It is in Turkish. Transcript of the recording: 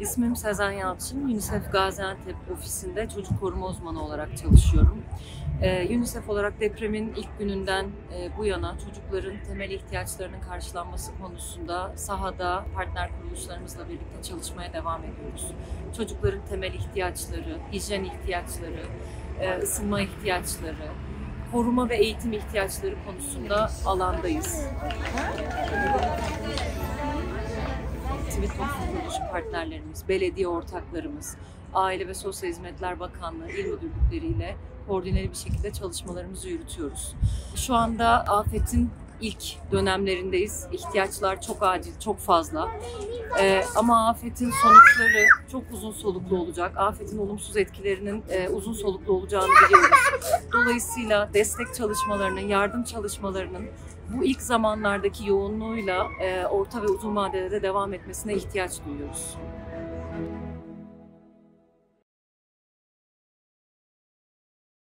İsmim Sezen Yalçın. UNICEF Gaziantep ofisinde çocuk koruma uzmanı olarak çalışıyorum. Ee, UNICEF olarak depremin ilk gününden e, bu yana çocukların temel ihtiyaçlarının karşılanması konusunda sahada partner kuruluşlarımızla birlikte çalışmaya devam ediyoruz. Çocukların temel ihtiyaçları, hijyen ihtiyaçları, e, ısınma ihtiyaçları, koruma ve eğitim ihtiyaçları konusunda alandayız. Sivil toplum kuruluşu partnerlerimiz, belediye ortaklarımız, Aile ve Sosyal Hizmetler Bakanlığı il müdürlükleriyle koordineli bir şekilde çalışmalarımızı yürütüyoruz. Şu anda afetin ilk dönemlerindeyiz. İhtiyaçlar çok acil, çok fazla. Ee, ama afetin sonuçları çok uzun soluklu olacak. Afetin olumsuz etkilerinin e, uzun soluklu olacağını biliyoruz. Dolayısıyla destek çalışmalarının, yardım çalışmalarının bu ilk zamanlardaki yoğunluğuyla e, orta ve uzun vadede de devam etmesine ihtiyaç duyuyoruz.